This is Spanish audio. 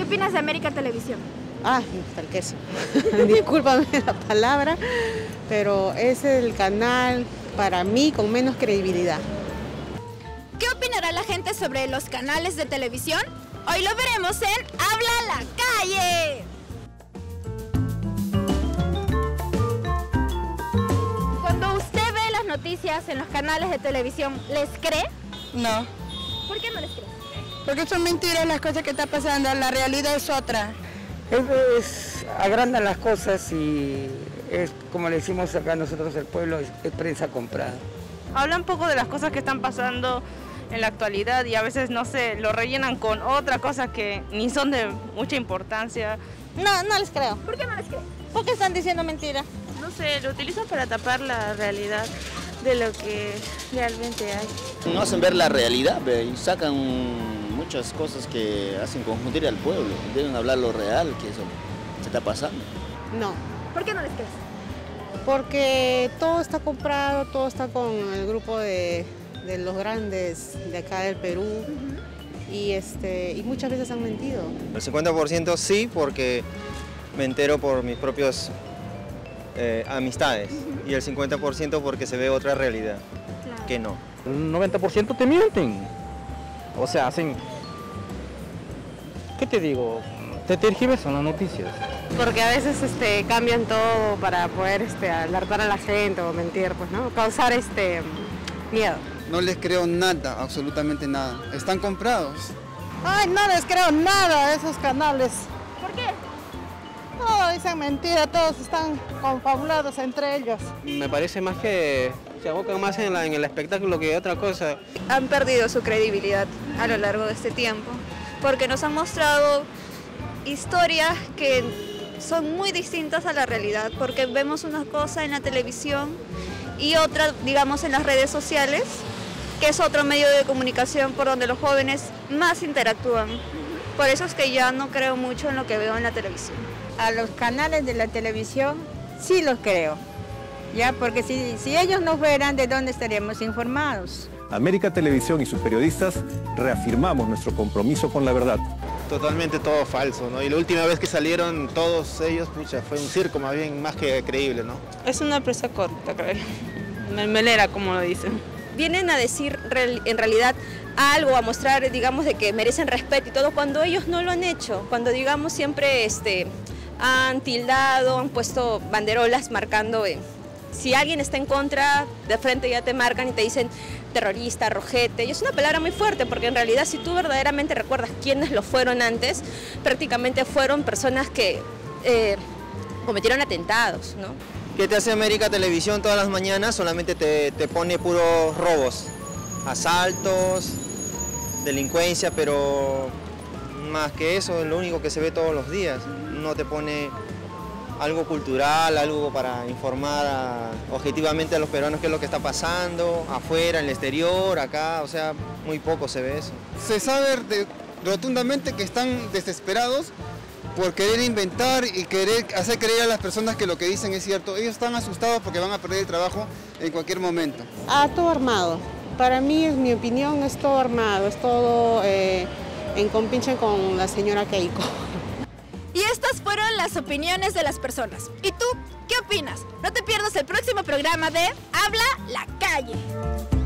¿Qué opinas de América Televisión? Ah, está el queso. Discúlpame la palabra, pero es el canal para mí con menos credibilidad. ¿Qué opinará la gente sobre los canales de televisión? Hoy lo veremos en Habla la calle. Cuando usted ve las noticias en los canales de televisión, ¿les cree? No, ¿Por qué no les cree? Porque son mentiras las cosas que están pasando, la realidad es otra. Es, agrandan las cosas y es como le decimos acá nosotros el pueblo, es, es prensa comprada. hablan poco de las cosas que están pasando en la actualidad y a veces, no sé, lo rellenan con otra cosa que ni son de mucha importancia. No, no les creo, ¿Por qué no les cree? porque están diciendo mentiras. No sé, lo utilizan para tapar la realidad de lo que realmente hay. No hacen ver la realidad ve, y sacan muchas cosas que hacen confundir al pueblo. Deben hablar lo real, que eso se está pasando. No, ¿Por qué no les crees? porque todo está comprado, todo está con el grupo de, de los grandes de acá del Perú y, este, y muchas veces han mentido. El 50% sí, porque me entero por mis propias eh, amistades. Y el 50% porque se ve otra realidad, que no. Un 90% te mienten. O sea, hacen... ¿Qué te digo? Te tergiversan las noticias. Porque a veces este, cambian todo para poder este, alertar a la gente o mentir, pues, ¿no? Causar este, miedo. No les creo nada, absolutamente nada. Están comprados. Ay, no les creo nada a esos canales. ¿Por qué? No, dicen mentira, todos están confabulados entre ellos. Me parece más que se abocan más en, la- en el espectáculo que otra cosa. han perdido su credibilidad a lo largo de este tiempo, porque nos han mostrado historias que son muy distintas a la realidad, porque vemos una cosa en la televisión y otra, digamos, en las redes sociales, que es otro medio de comunicación por donde los jóvenes más interactúan. Por eso es que ya no creo mucho en lo que veo en la televisión. A los canales de la televisión sí los creo, ya, porque si, si ellos no fueran, ¿de dónde estaríamos informados? América Televisión y sus periodistas reafirmamos nuestro compromiso con la verdad. Totalmente todo falso, ¿no? Y la última vez que salieron todos ellos, pucha, fue un circo más bien, más que creíble, ¿no? Es una presa corta, creo. Melera, como lo dicen. vienen a decir real- en realidad algo, a mostrar, digamos, de que merecen respeto y todo, cuando ellos no lo han hecho, cuando, digamos, siempre este, han tildado, han puesto banderolas marcando, eh, si alguien está en contra, de frente ya te marcan y te dicen terrorista, rojete, y es una palabra muy fuerte, porque en realidad si tú verdaderamente recuerdas quiénes lo fueron antes, prácticamente fueron personas que eh, cometieron atentados, ¿no? ¿Qué te hace América Televisión todas las mañanas? Solamente te, te pone puros robos, asaltos, delincuencia, pero más que eso es lo único que se ve todos los días. No te pone algo cultural, algo para informar a- objetivamente a los peruanos qué es lo que está pasando, afuera, en el exterior, acá, o sea, muy poco se ve eso. Se sabe de- rotundamente que están desesperados por querer inventar y querer hacer creer a las personas que lo que dicen es cierto. Ellos están asustados porque van a perder el trabajo en cualquier momento. Ah, todo armado. Para mí, en mi opinión, es todo armado, es todo eh, en compinche con la señora Keiko. Y estas fueron las opiniones de las personas. ¿Y tú qué opinas? No te pierdas el próximo programa de Habla la calle.